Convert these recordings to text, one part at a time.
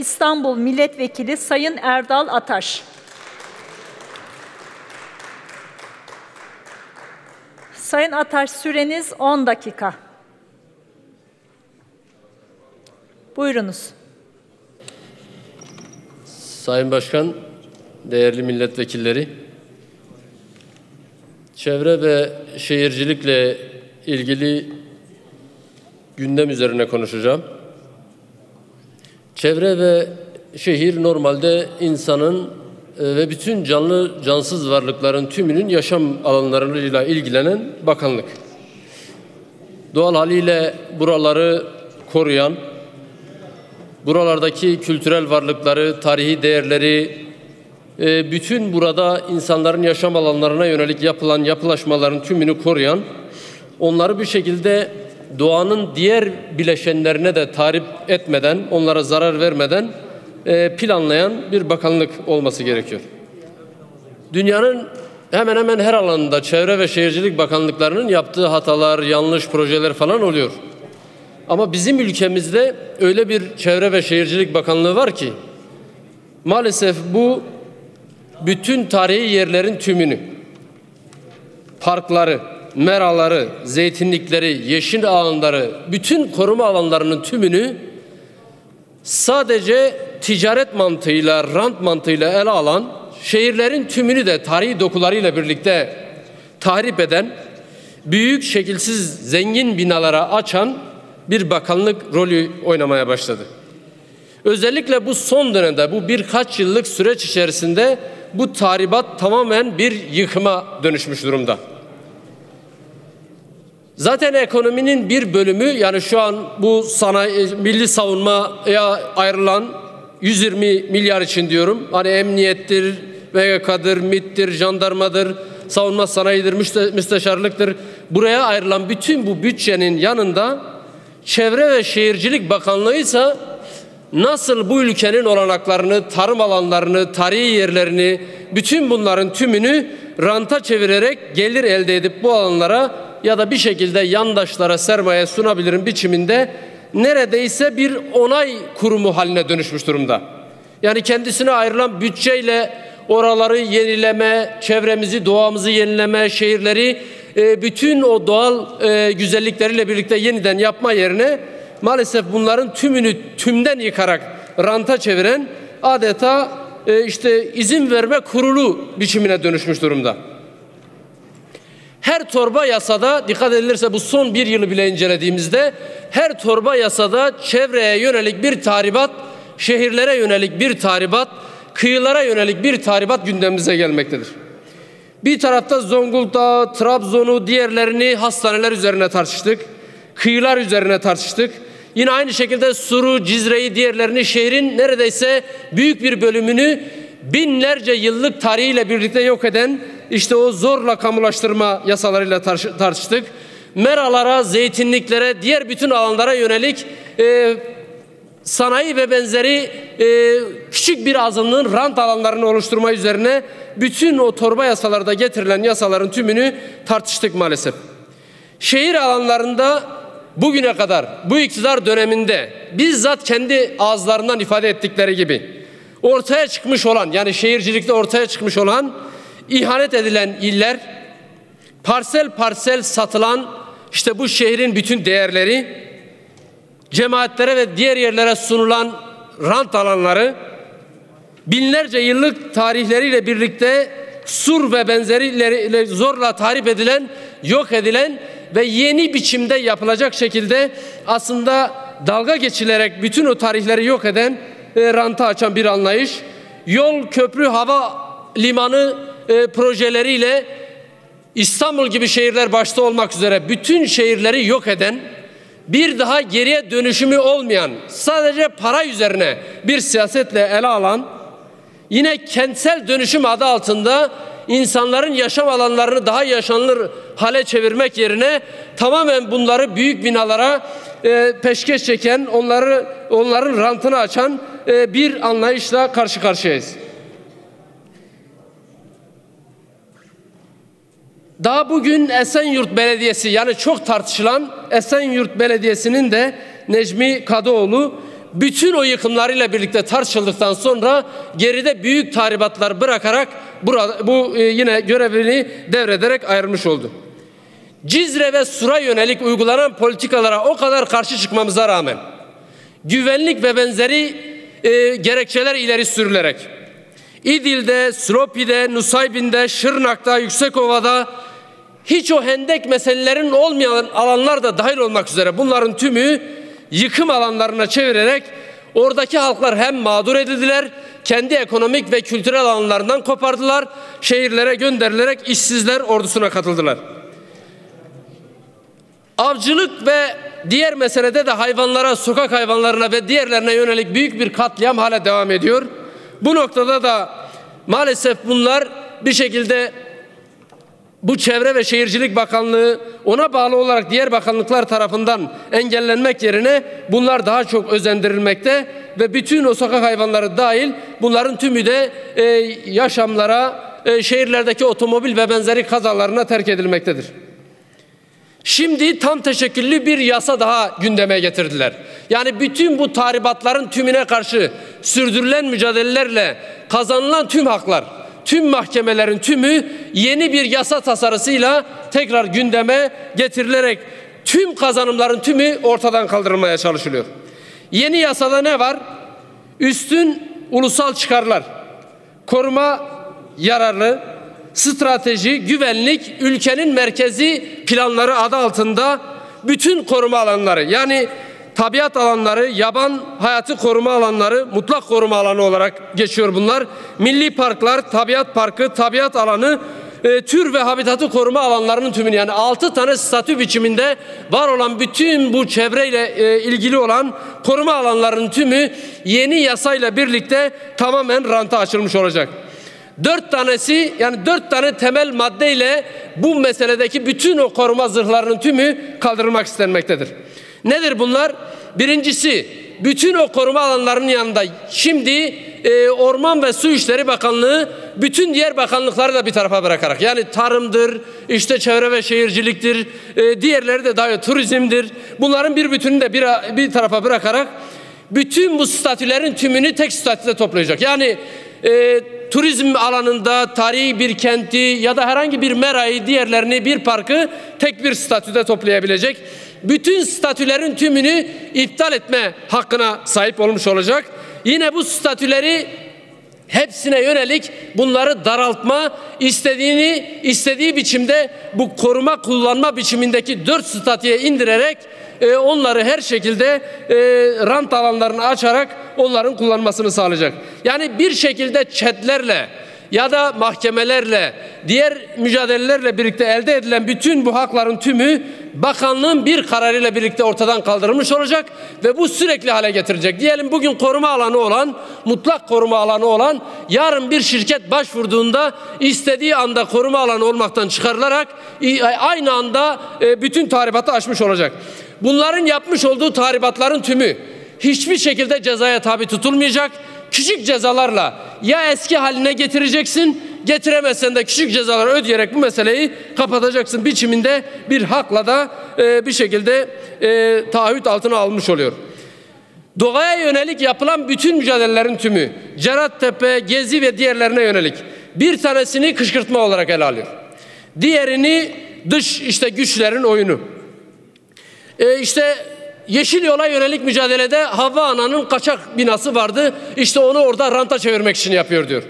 İstanbul Milletvekili Sayın Erdal Ataş. Sayın Ataş süreniz 10 dakika. Buyurunuz. Sayın Başkan, değerli milletvekilleri, çevre ve şehircilikle ilgili gündem üzerine konuşacağım. Çevre ve şehir normalde insanın e, ve bütün canlı cansız varlıkların tümünün yaşam alanlarıyla ilgilenen bakanlık. Doğal haliyle buraları koruyan, buralardaki kültürel varlıkları, tarihi değerleri, e, bütün burada insanların yaşam alanlarına yönelik yapılan yapılaşmaların tümünü koruyan, onları bir şekilde doğanın diğer bileşenlerine de tarif etmeden, onlara zarar vermeden e, planlayan bir bakanlık olması gerekiyor. Dünyanın hemen hemen her alanında Çevre ve Şehircilik Bakanlıklarının yaptığı hatalar, yanlış projeler falan oluyor. Ama bizim ülkemizde öyle bir Çevre ve Şehircilik Bakanlığı var ki maalesef bu bütün tarihi yerlerin tümünü, parkları, meraları, zeytinlikleri, yeşil alanları, bütün koruma alanlarının tümünü sadece ticaret mantığıyla, rant mantığıyla ele alan, şehirlerin tümünü de tarihi dokularıyla birlikte tahrip eden, büyük şekilsiz zengin binalara açan bir bakanlık rolü oynamaya başladı. Özellikle bu son dönemde, bu birkaç yıllık süreç içerisinde bu tahribat tamamen bir yıkıma dönüşmüş durumda. Zaten ekonominin bir bölümü yani şu an bu sanayi milli savunmaya ayrılan 120 milyar için diyorum. Hani emniyettir, VGK'dır, MİT'tir, jandarmadır, savunma sanayidir, müste, müsteşarlıktır. Buraya ayrılan bütün bu bütçenin yanında Çevre ve Şehircilik Bakanlığı ise nasıl bu ülkenin olanaklarını, tarım alanlarını, tarihi yerlerini, bütün bunların tümünü ranta çevirerek gelir elde edip bu alanlara ya da bir şekilde yandaşlara sermaye sunabilirim biçiminde neredeyse bir onay kurumu haline dönüşmüş durumda. Yani kendisine ayrılan bütçeyle oraları yenileme, çevremizi, doğamızı yenileme, şehirleri e, bütün o doğal e, güzellikleriyle birlikte yeniden yapma yerine maalesef bunların tümünü tümden yıkarak ranta çeviren adeta e, işte izin verme kurulu biçimine dönüşmüş durumda. Her torba yasada dikkat edilirse bu son bir yılı bile incelediğimizde her torba yasada çevreye yönelik bir tahribat, şehirlere yönelik bir tahribat, kıyılara yönelik bir tahribat gündemimize gelmektedir. Bir tarafta Zonguldak, Trabzon'u, diğerlerini hastaneler üzerine tartıştık. Kıyılar üzerine tartıştık. Yine aynı şekilde Suru, Cizre'yi, diğerlerini şehrin neredeyse büyük bir bölümünü binlerce yıllık tarihiyle birlikte yok eden işte o zorla kamulaştırma yasalarıyla tartıştık. Meralara, zeytinliklere, diğer bütün alanlara yönelik e, sanayi ve benzeri e, küçük bir azınlığın rant alanlarını oluşturma üzerine bütün o torba yasalarda getirilen yasaların tümünü tartıştık maalesef. Şehir alanlarında bugüne kadar bu iktidar döneminde bizzat kendi ağızlarından ifade ettikleri gibi ortaya çıkmış olan yani şehircilikte ortaya çıkmış olan ihanet edilen iller parsel parsel satılan işte bu şehrin bütün değerleri cemaatlere ve diğer yerlere sunulan rant alanları binlerce yıllık tarihleriyle birlikte sur ve benzeriyle zorla tahrip edilen, yok edilen ve yeni biçimde yapılacak şekilde aslında dalga geçilerek bütün o tarihleri yok eden e, ranta açan bir anlayış. Yol, köprü, hava limanı e, projeleriyle İstanbul gibi şehirler başta olmak üzere bütün şehirleri yok eden, bir daha geriye dönüşümü olmayan, sadece para üzerine bir siyasetle ele alan, yine kentsel dönüşüm adı altında insanların yaşam alanlarını daha yaşanılır hale çevirmek yerine tamamen bunları büyük binalara e, peşkeş çeken, onları onların rantını açan e, bir anlayışla karşı karşıyayız. Daha bugün Esenyurt Belediyesi yani çok tartışılan Esenyurt Belediyesi'nin de Necmi Kadıoğlu bütün o yıkımlarıyla birlikte tartışıldıktan sonra geride büyük tahribatlar bırakarak burada, bu e, yine görevini devrederek ayrılmış oldu. Cizre ve Sur'a yönelik uygulanan politikalara o kadar karşı çıkmamıza rağmen güvenlik ve benzeri e, gerekçeler ileri sürülerek İdil'de, Slopi'de, Nusaybin'de, Şırnak'ta, Yüksekova'da hiç o hendek meselelerin olmayan alanlar da dahil olmak üzere bunların tümü yıkım alanlarına çevirerek oradaki halklar hem mağdur edildiler, kendi ekonomik ve kültürel alanlarından kopardılar, şehirlere gönderilerek işsizler ordusuna katıldılar. Avcılık ve diğer meselede de hayvanlara, sokak hayvanlarına ve diğerlerine yönelik büyük bir katliam hala devam ediyor. Bu noktada da maalesef bunlar bir şekilde bu Çevre ve Şehircilik Bakanlığı ona bağlı olarak diğer bakanlıklar tarafından engellenmek yerine bunlar daha çok özendirilmekte ve bütün o sokak hayvanları dahil bunların tümü de e, yaşamlara, e, şehirlerdeki otomobil ve benzeri kazalarına terk edilmektedir. Şimdi tam teşekküllü bir yasa daha gündeme getirdiler. Yani bütün bu tahribatların tümüne karşı sürdürülen mücadelelerle kazanılan tüm haklar, tüm mahkemelerin tümü yeni bir yasa tasarısıyla tekrar gündeme getirilerek tüm kazanımların tümü ortadan kaldırılmaya çalışılıyor. Yeni yasada ne var? Üstün ulusal çıkarlar, koruma yararlı, strateji, güvenlik, ülkenin merkezi planları adı altında bütün koruma alanları yani tabiat alanları, yaban hayatı koruma alanları, mutlak koruma alanı olarak geçiyor bunlar. Milli parklar, tabiat parkı, tabiat alanı, e, tür ve habitatı koruma alanlarının tümünü yani altı tane statü biçiminde var olan bütün bu çevreyle e, ilgili olan koruma alanlarının tümü yeni yasayla birlikte tamamen ranta açılmış olacak. Dört tanesi yani dört tane temel maddeyle bu meseledeki bütün o koruma zırhlarının tümü kaldırılmak istenmektedir. Nedir bunlar? Birincisi bütün o koruma alanlarının yanında şimdi e, Orman ve Su İşleri Bakanlığı bütün diğer bakanlıkları da bir tarafa bırakarak yani tarımdır, işte çevre ve şehirciliktir, e, diğerleri de daha turizmdir. Bunların bir bütününü de bir, bir tarafa bırakarak bütün bu statülerin tümünü tek statüde toplayacak. Yani e, turizm alanında tarihi bir kenti ya da herhangi bir merayı diğerlerini bir parkı tek bir statüde toplayabilecek. Bütün statülerin tümünü iptal etme hakkına sahip olmuş olacak. Yine bu statüleri hepsine yönelik bunları daraltma istediğini istediği biçimde bu koruma kullanma biçimindeki dört statüye indirerek e, onları her şekilde e, rant alanlarını açarak onların kullanmasını sağlayacak. Yani bir şekilde çetlerle ya da mahkemelerle, diğer mücadelelerle birlikte elde edilen bütün bu hakların tümü bakanlığın bir kararıyla birlikte ortadan kaldırılmış olacak ve bu sürekli hale getirecek. Diyelim bugün koruma alanı olan, mutlak koruma alanı olan yarın bir şirket başvurduğunda istediği anda koruma alanı olmaktan çıkarılarak aynı anda e, bütün tahribatı aşmış olacak. Bunların yapmış olduğu tahribatların tümü hiçbir şekilde cezaya tabi tutulmayacak. Küçük cezalarla ya eski haline getireceksin getiremezsen de küçük cezalar ödeyerek bu meseleyi kapatacaksın biçiminde bir hakla da e, bir şekilde e, taahhüt altına almış oluyor. Doğaya yönelik yapılan bütün mücadelelerin tümü Cerattepe, Gezi ve diğerlerine yönelik bir tanesini kışkırtma olarak ele alıyor. Diğerini dış işte güçlerin oyunu. E işte Yeşil yola yönelik mücadelede Havva Ana'nın kaçak binası vardı. İşte onu orada ranta çevirmek için yapıyor diyor.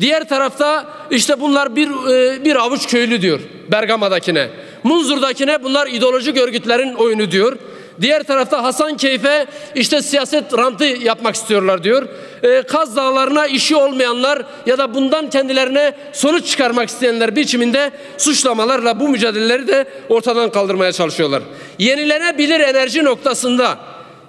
Diğer tarafta işte bunlar bir e, bir avuç köylü diyor Bergama'dakine. Munzur'dakine bunlar ideolojik örgütlerin oyunu diyor. Diğer tarafta Hasan Keyfe işte siyaset rantı yapmak istiyorlar diyor. Ee, Kaz Dağları'na işi olmayanlar ya da bundan kendilerine sonuç çıkarmak isteyenler biçiminde suçlamalarla bu mücadeleleri de ortadan kaldırmaya çalışıyorlar. Yenilenebilir enerji noktasında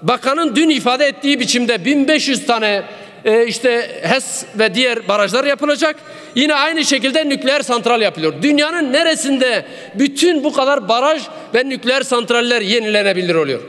bakanın dün ifade ettiği biçimde 1500 tane e, işte HES ve diğer barajlar yapılacak. Yine aynı şekilde nükleer santral yapılıyor. Dünyanın neresinde bütün bu kadar baraj ve nükleer santraller yenilenebilir oluyor?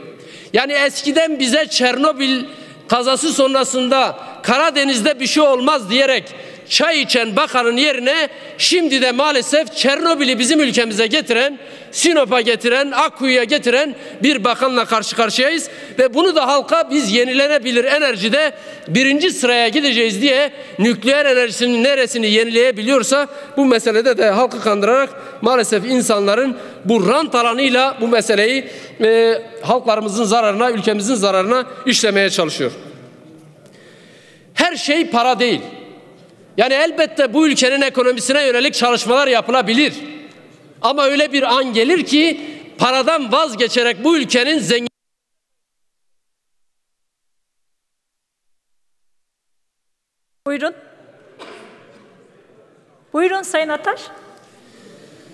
Yani eskiden bize Çernobil kazası sonrasında Karadeniz'de bir şey olmaz diyerek çay içen bakanın yerine şimdi de maalesef Çernobil'i bizim ülkemize getiren, Sinop'a getiren, Akkuyu'ya getiren bir bakanla karşı karşıyayız. Ve bunu da halka biz yenilenebilir enerjide birinci sıraya gideceğiz diye nükleer enerjisinin neresini yenileyebiliyorsa bu meselede de halkı kandırarak maalesef insanların bu rant alanıyla bu meseleyi e, halklarımızın zararına, ülkemizin zararına işlemeye çalışıyor. Her şey para değil. Yani elbette bu ülkenin ekonomisine yönelik çalışmalar yapılabilir. Ama öyle bir an gelir ki paradan vazgeçerek bu ülkenin zengin Buyurun. Buyurun Sayın Ataş.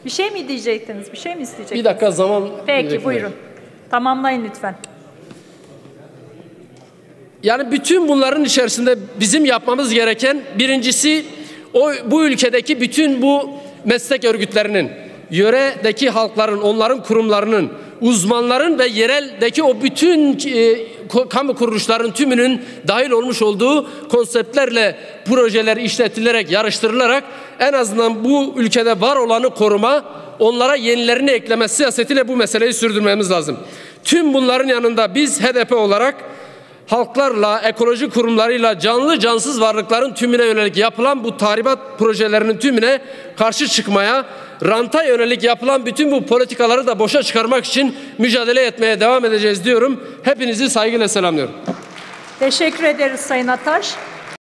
Bir şey mi diyecektiniz? Bir şey mi isteyecektiniz? bir dakika zaman Peki buyurun. Tamamlayın lütfen. Yani bütün bunların içerisinde bizim yapmamız gereken birincisi o bu ülkedeki bütün bu meslek örgütlerinin, yöredeki halkların, onların kurumlarının, uzmanların ve yereldeki o bütün e, kamu kuruluşların tümünün dahil olmuş olduğu konseptlerle projeler işletilerek, yarıştırılarak en azından bu ülkede var olanı koruma, onlara yenilerini ekleme siyasetiyle bu meseleyi sürdürmemiz lazım. Tüm bunların yanında biz HDP olarak halklarla, ekoloji kurumlarıyla, canlı cansız varlıkların tümüne yönelik yapılan bu tahribat projelerinin tümüne karşı çıkmaya, ranta yönelik yapılan bütün bu politikaları da boşa çıkarmak için mücadele etmeye devam edeceğiz diyorum. Hepinizi saygıyla selamlıyorum. Teşekkür ederiz Sayın Ataş.